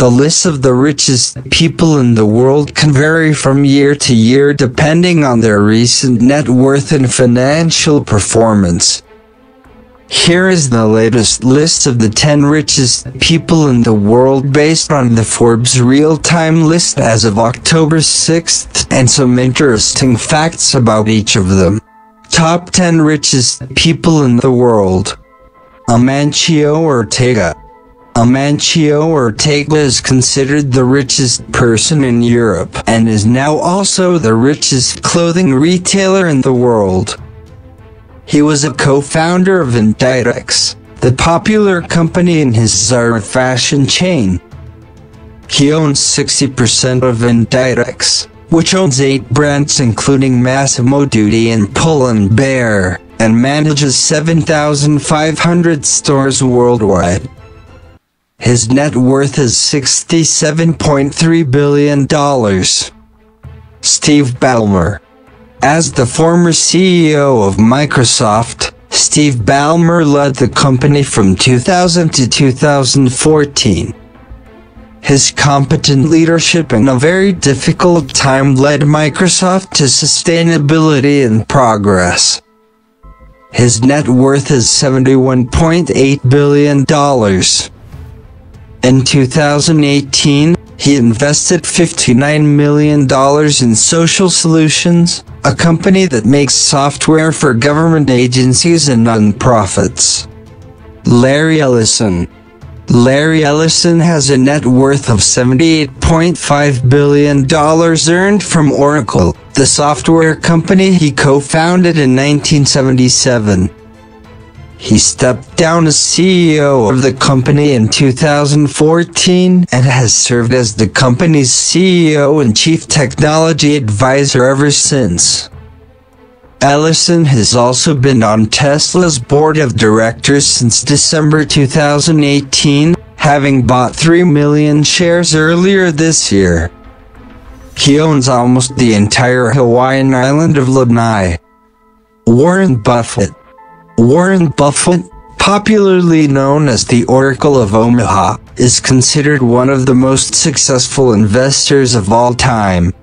The list of the richest people in the world can vary from year to year depending on their recent net worth and financial performance. Here is the latest list of the 10 richest people in the world based on the Forbes real-time list as of October 6th and some interesting facts about each of them. Top 10 richest people in the world. Amancio Ortega. Amancio Ortega is considered the richest person in Europe and is now also the richest clothing retailer in the world. He was a co-founder of Inditex, the popular company in his Zara fashion chain. He owns 60% of Inditex, which owns eight brands including Massimo Dutti and Pull&Bear, and manages 7,500 stores worldwide. His net worth is $67.3 billion. Steve Ballmer as the former CEO of Microsoft, Steve Ballmer led the company from 2000 to 2014. His competent leadership in a very difficult time led Microsoft to sustainability and progress. His net worth is $71.8 billion. In 2018, he invested $59 million in Social Solutions, a company that makes software for government agencies and nonprofits. Larry Ellison Larry Ellison has a net worth of $78.5 billion earned from Oracle, the software company he co-founded in 1977. He stepped down as CEO of the company in 2014 and has served as the company's CEO and Chief Technology Advisor ever since. Ellison has also been on Tesla's board of directors since December 2018, having bought 3 million shares earlier this year. He owns almost the entire Hawaiian island of Lanai. Warren Buffett Warren Buffett, popularly known as the Oracle of Omaha, is considered one of the most successful investors of all time.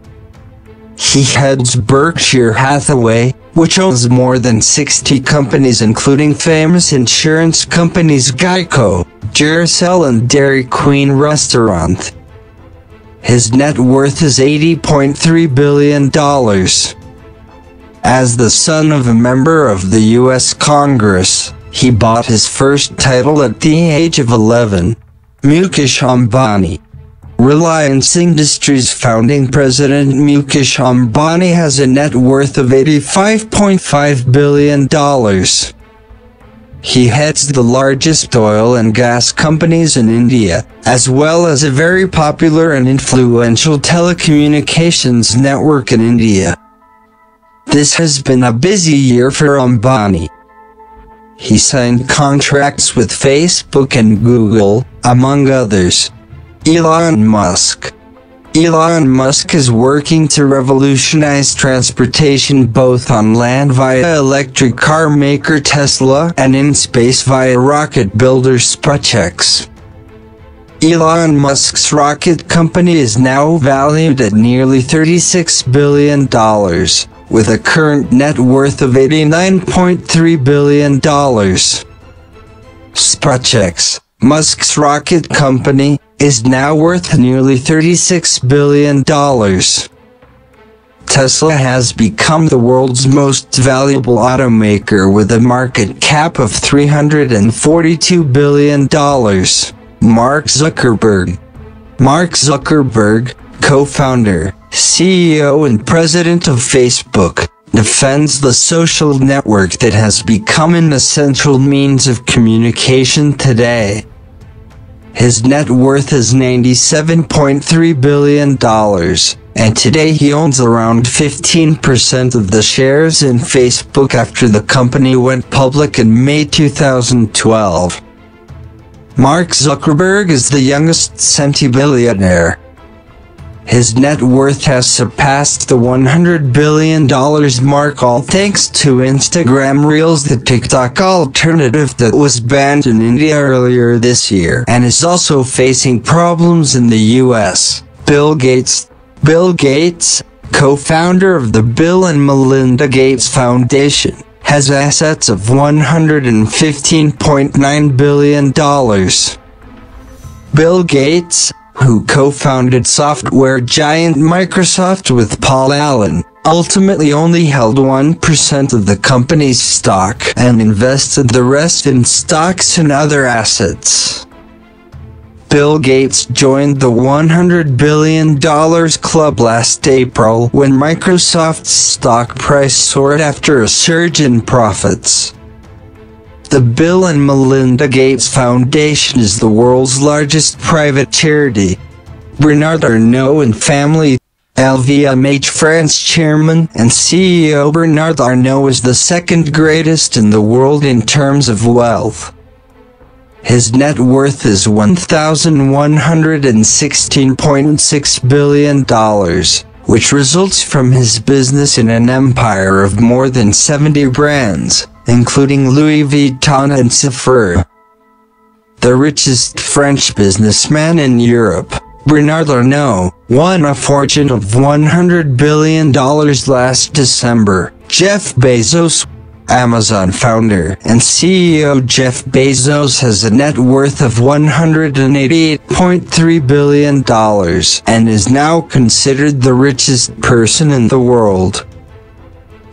He heads Berkshire Hathaway, which owns more than 60 companies including famous insurance companies Geico, Duracell and Dairy Queen Restaurant. His net worth is $80.3 billion. As the son of a member of the U.S. Congress, he bought his first title at the age of 11. Mukesh Ambani Reliance Industries founding president Mukesh Ambani has a net worth of $85.5 billion. He heads the largest oil and gas companies in India, as well as a very popular and influential telecommunications network in India. This has been a busy year for Ambani. He signed contracts with Facebook and Google, among others. Elon Musk Elon Musk is working to revolutionize transportation both on land via electric car maker Tesla and in space via rocket builder SpaceX. Elon Musk's rocket company is now valued at nearly $36 billion with a current net worth of $89.3 billion. SpaceX, Musk's rocket company, is now worth nearly $36 billion. Tesla has become the world's most valuable automaker with a market cap of $342 billion. Mark Zuckerberg Mark Zuckerberg, co-founder, CEO and president of Facebook, defends the social network that has become an essential means of communication today. His net worth is $97.3 billion, and today he owns around 15% of the shares in Facebook after the company went public in May 2012. Mark Zuckerberg is the youngest centibillionaire His net worth has surpassed the $100 billion mark all thanks to Instagram Reels the TikTok alternative that was banned in India earlier this year and is also facing problems in the US. Bill Gates Bill Gates, co-founder of the Bill and Melinda Gates Foundation, has assets of $115.9 billion. Bill Gates, who co-founded software giant Microsoft with Paul Allen, ultimately only held 1% of the company's stock and invested the rest in stocks and other assets. Bill Gates joined the $100 billion club last April when Microsoft's stock price soared after a surge in profits. The Bill and Melinda Gates Foundation is the world's largest private charity. Bernard Arnault and family LVMH France chairman and CEO Bernard Arnault is the second greatest in the world in terms of wealth. His net worth is $1,116.6 billion, which results from his business in an empire of more than 70 brands including Louis Vuitton and Sephora. The richest French businessman in Europe, Bernard Arnault, won a fortune of $100 billion last December. Jeff Bezos, Amazon founder and CEO Jeff Bezos has a net worth of $188.3 billion and is now considered the richest person in the world.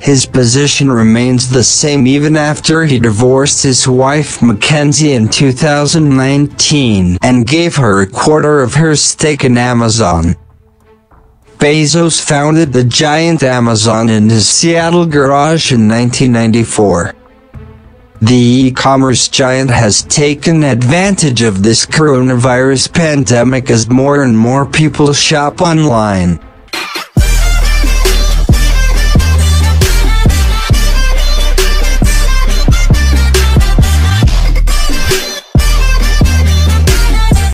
His position remains the same even after he divorced his wife Mackenzie in 2019 and gave her a quarter of her stake in Amazon. Bezos founded the giant Amazon in his Seattle garage in 1994. The e-commerce giant has taken advantage of this coronavirus pandemic as more and more people shop online.